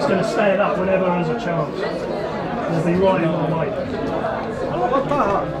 he's going to stay it up whenever there's a chance. He'll be right on my way. What the hell?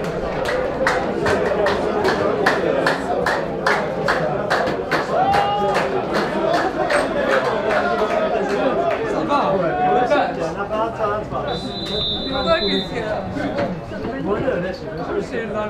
seyirler.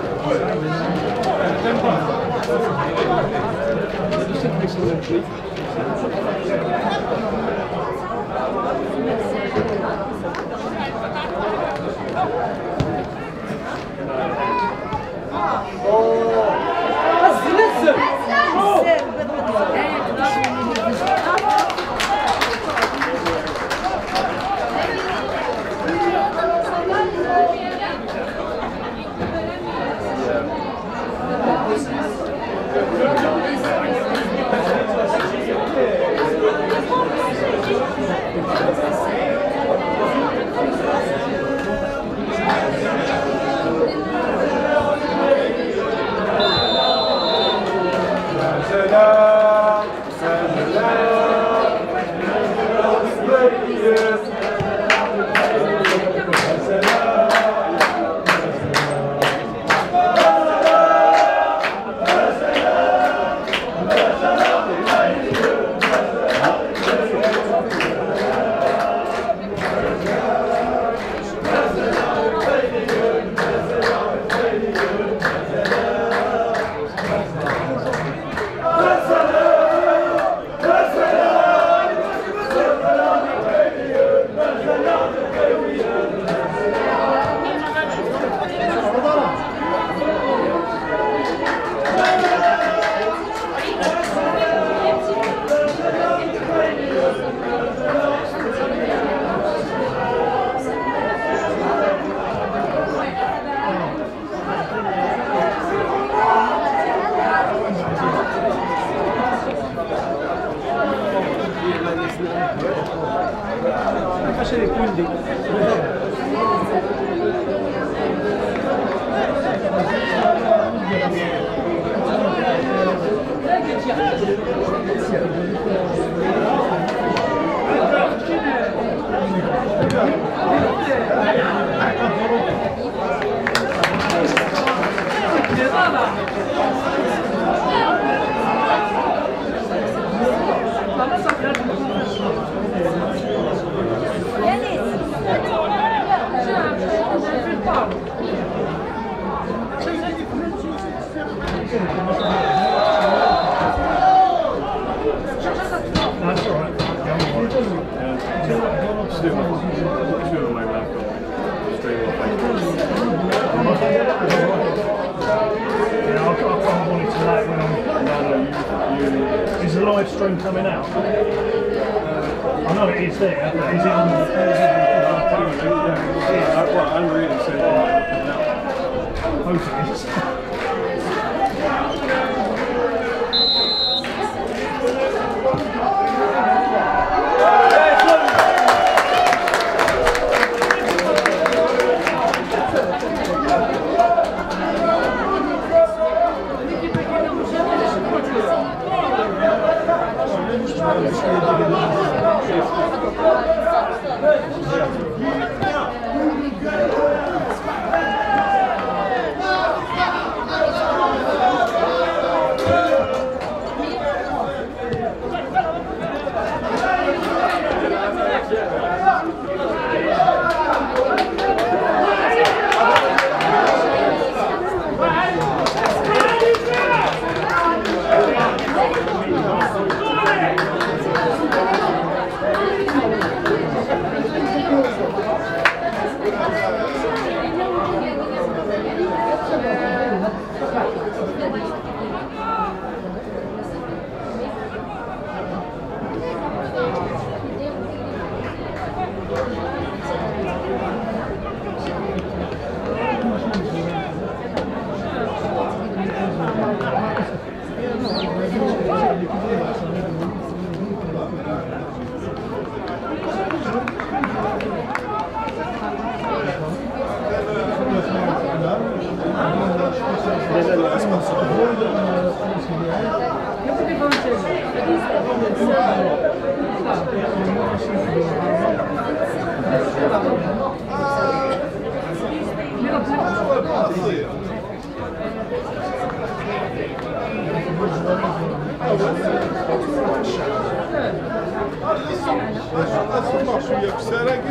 Thank you.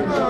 Come on.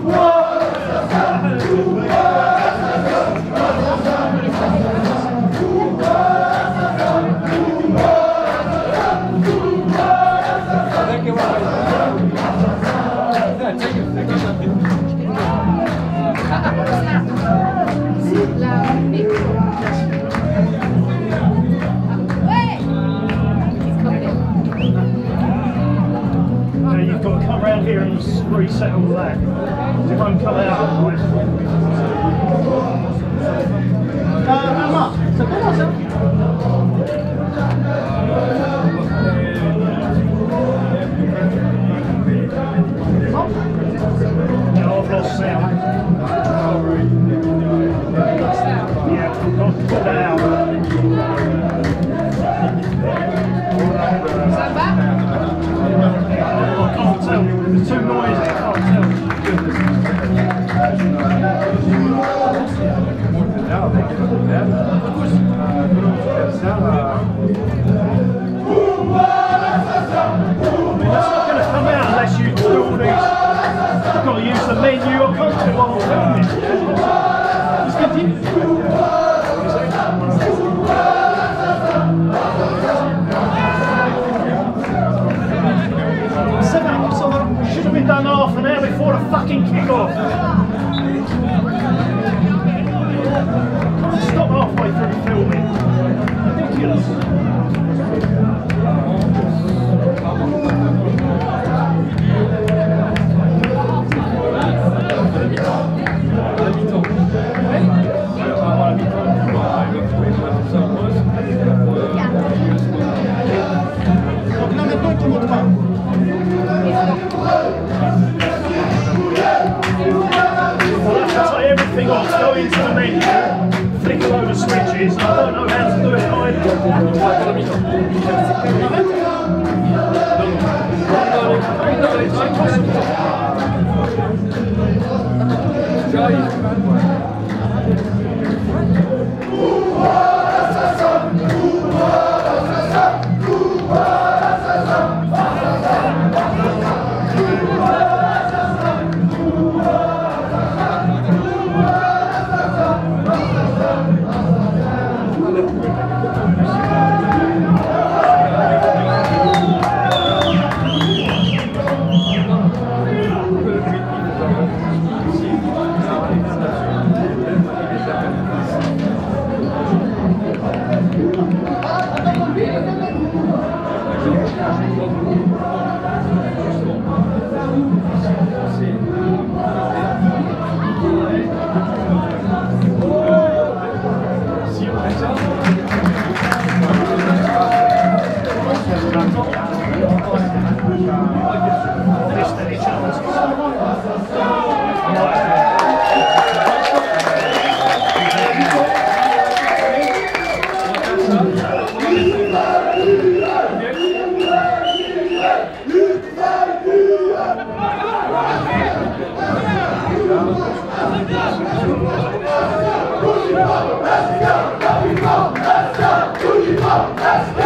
If I'm coming out, no, no, that's good.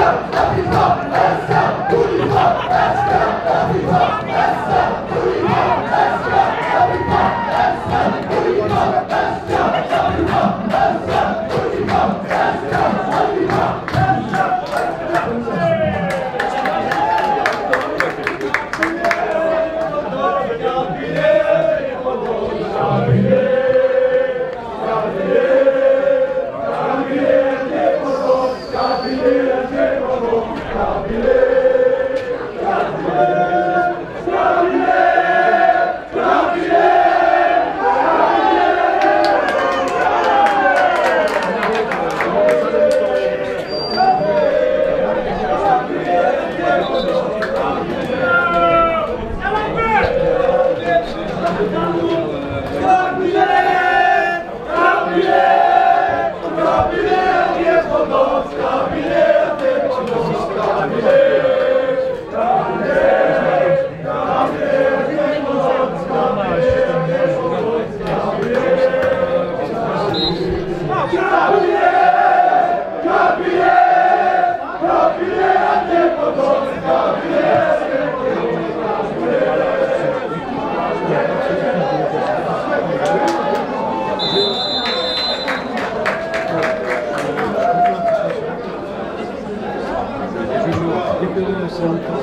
Everybody!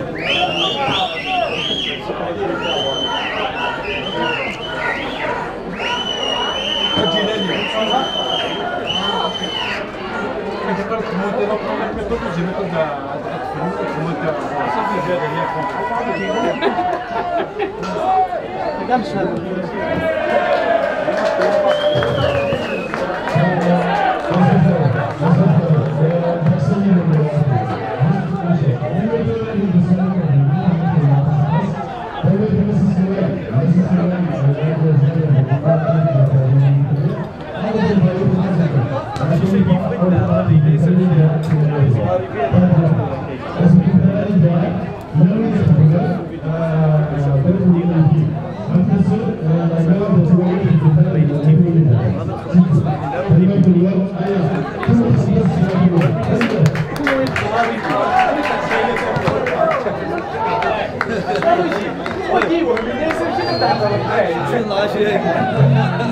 تقدر تموت لو كان تقدر تجي لك تموت تموت صافي جاد هي خويا مش هذا 谢谢。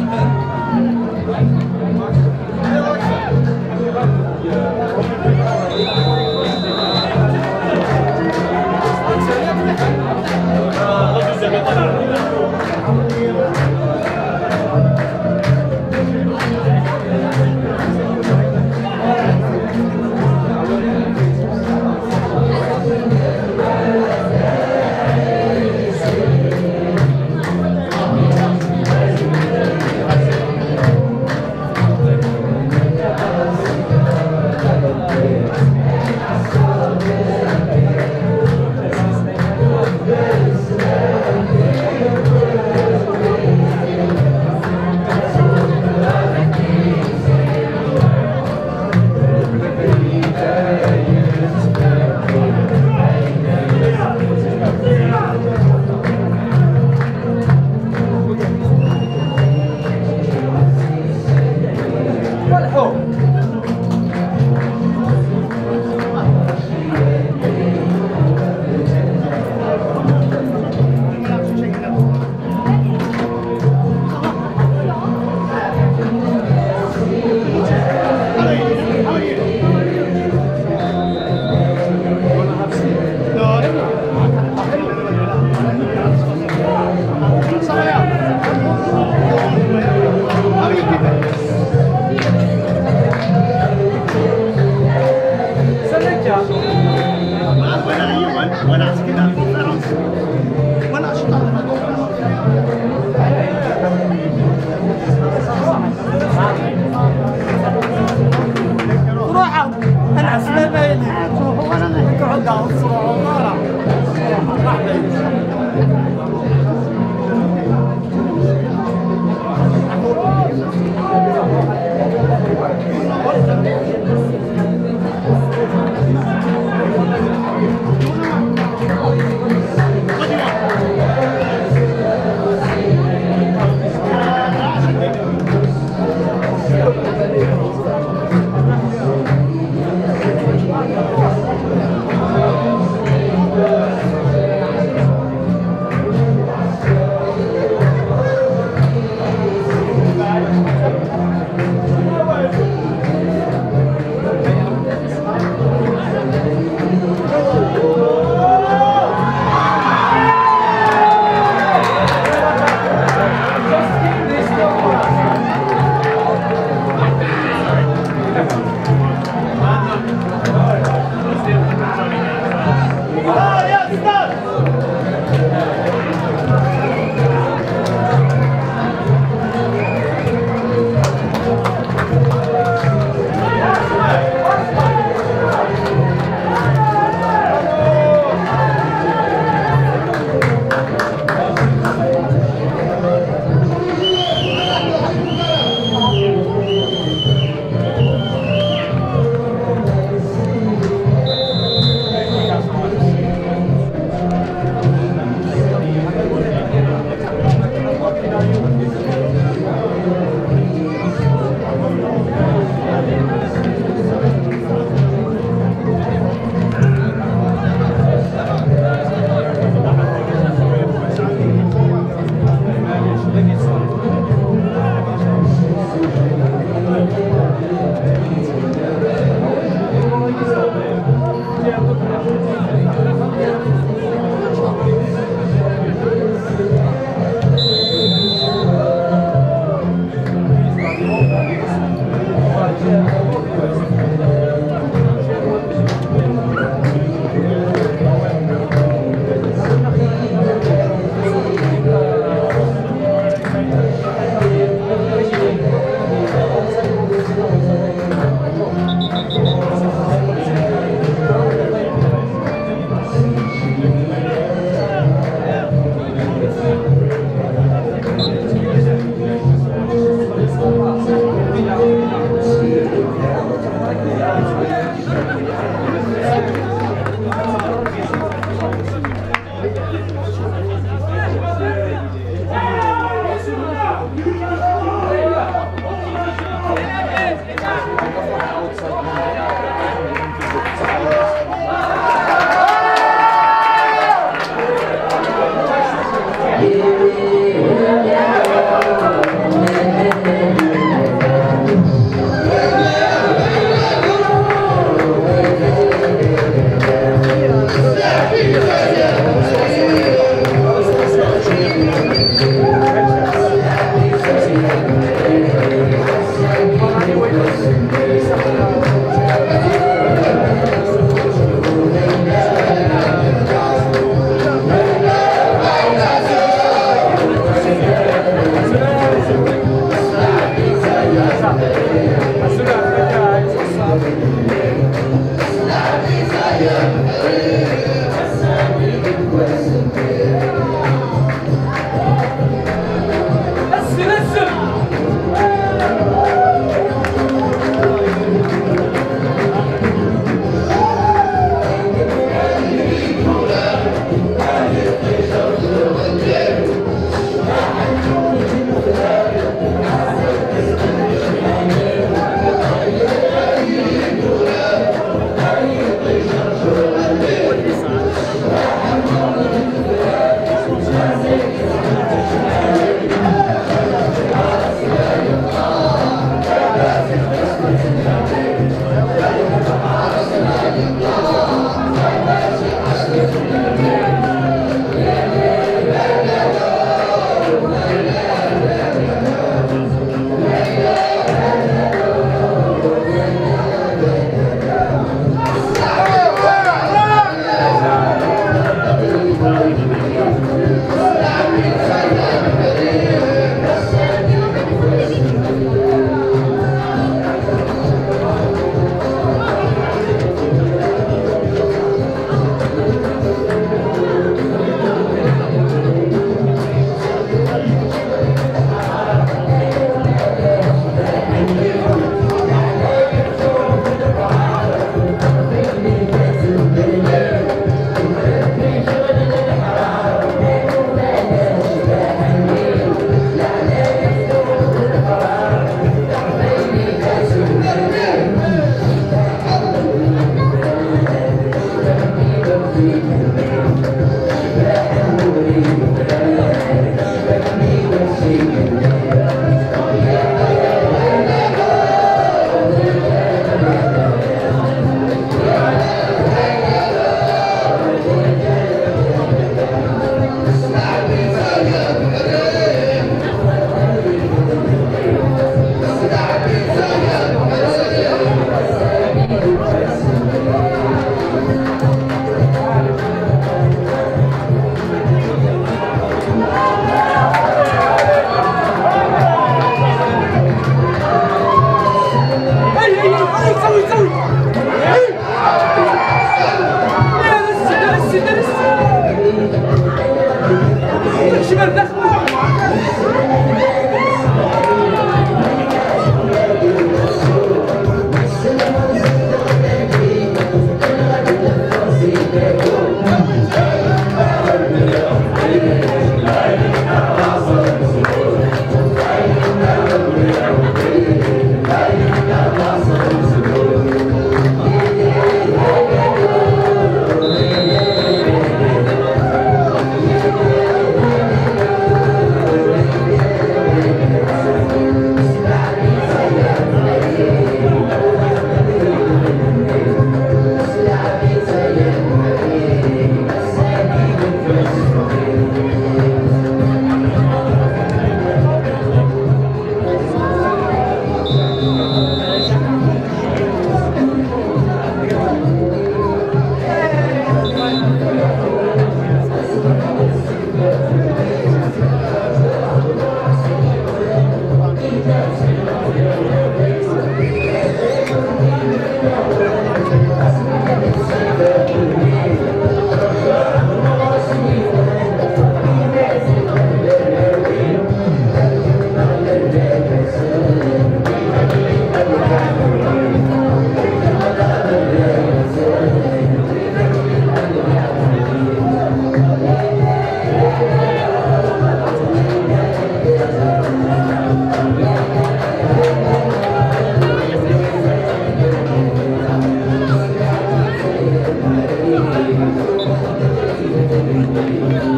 Música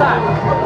outside.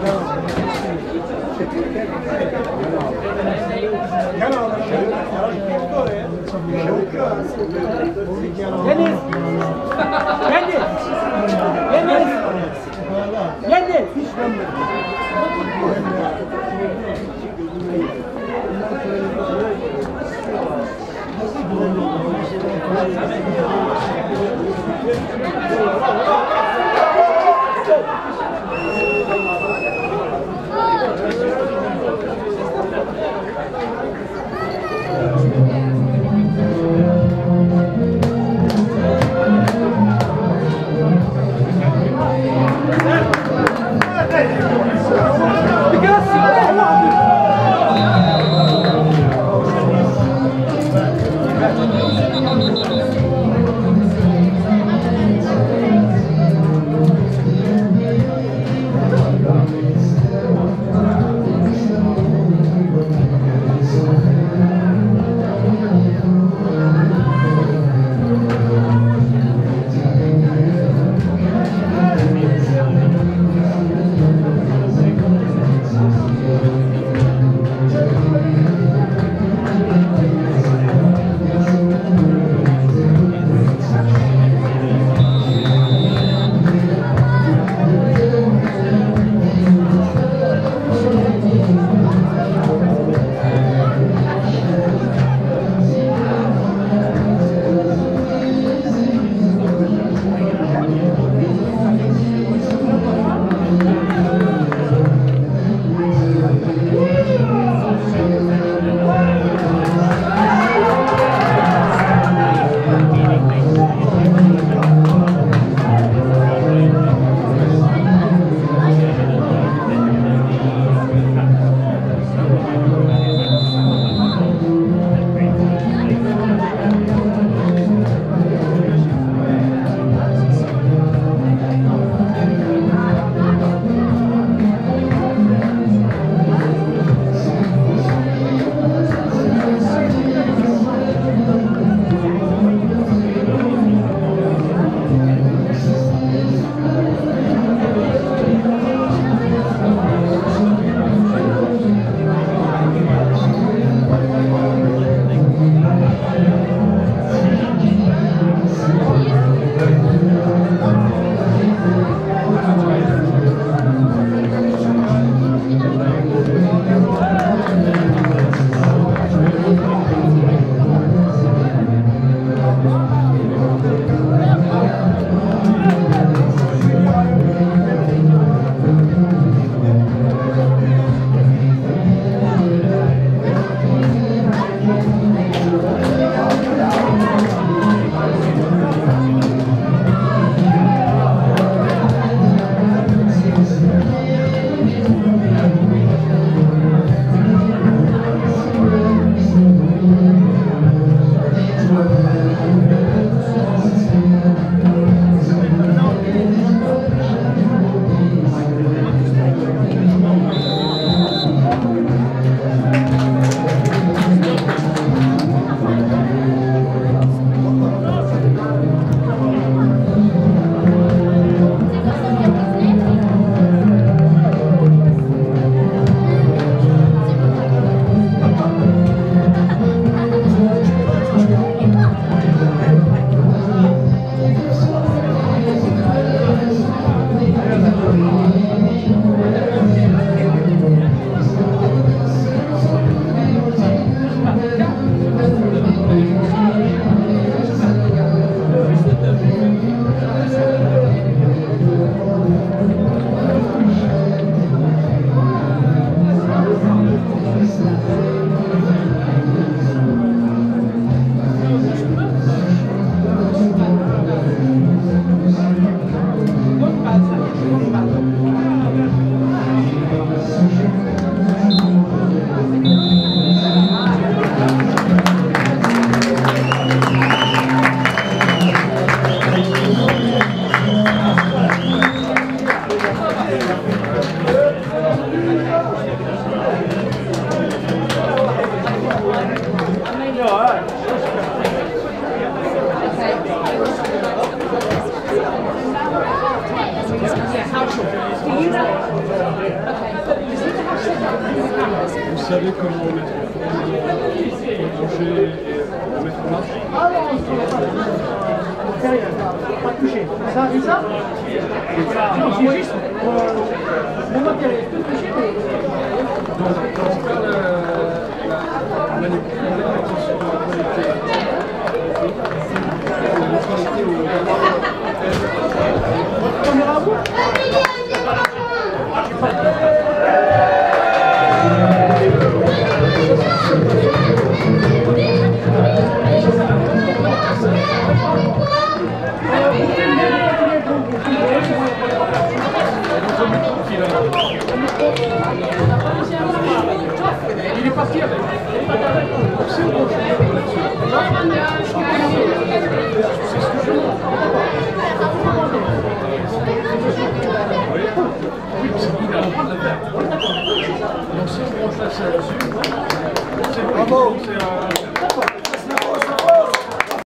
Deniz! Deniz! Deniz! Deniz! Hiç dönmedim. Nasıl bulunduk?